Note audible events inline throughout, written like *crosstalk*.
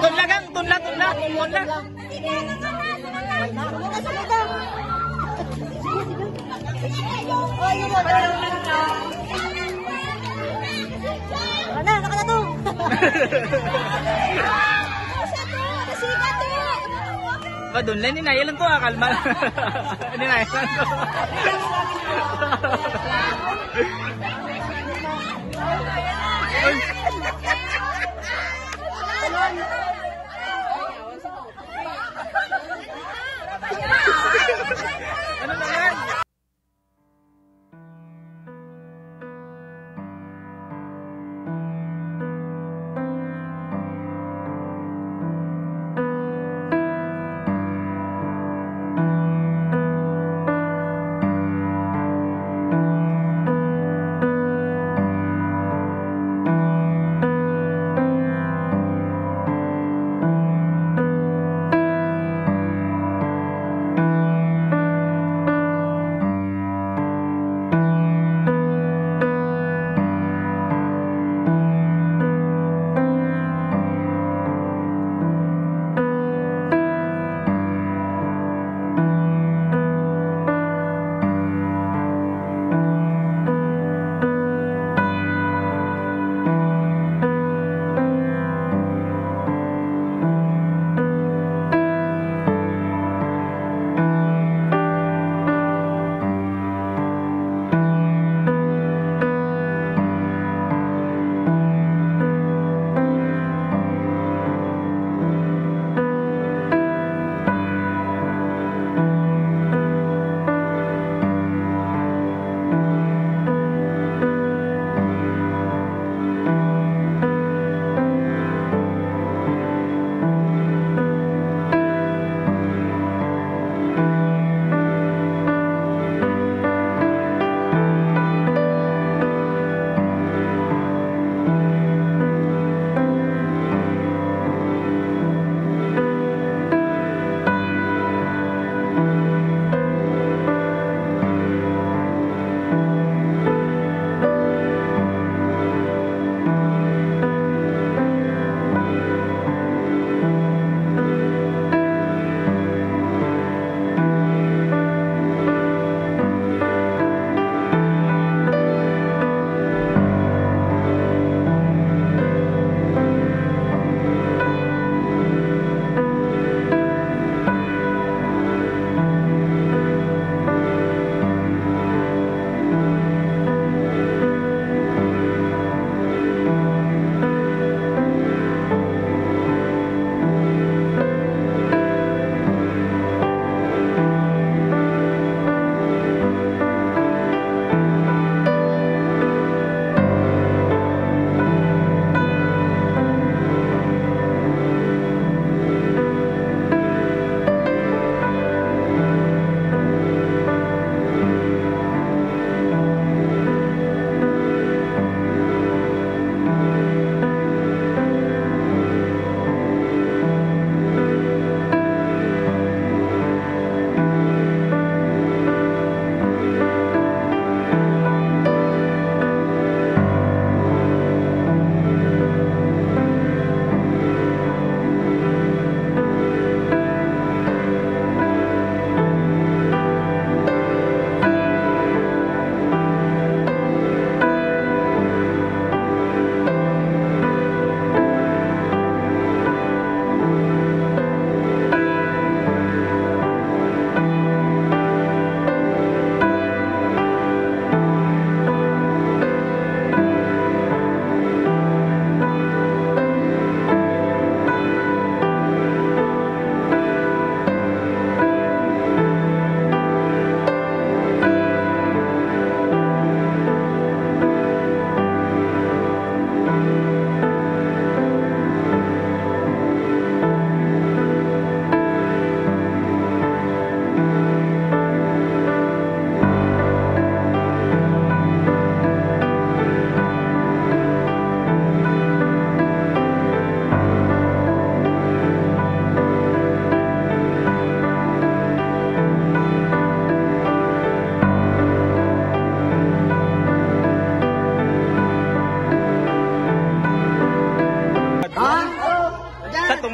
Tunla gang, tunla, tunla, tunla. Ano, naka *laughs* na. Ba, doon lang, ninayalan to ah, kalma. ninayalan to. ano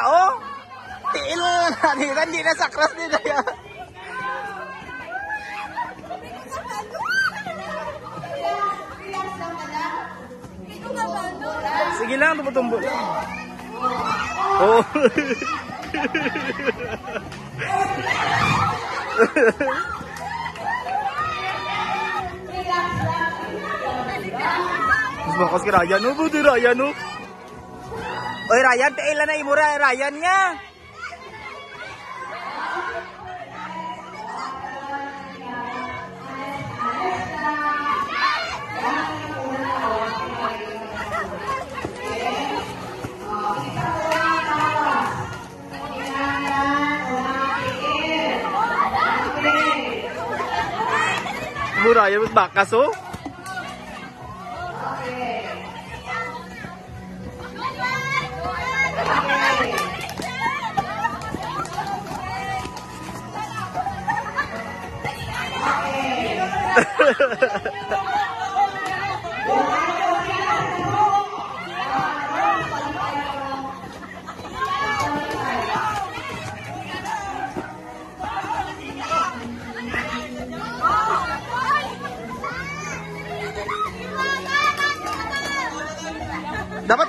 oh. Tiil na, tita. Hindi na sakras din kaya. Sige lang, tumutumbo lang. Oh. *laughs* Mas bakas kay Ryan, no? Buti Ryan, no? Oy, Ryan, tailan na imura, Ryan nga. Ryan, mas bakas, oh. Dapat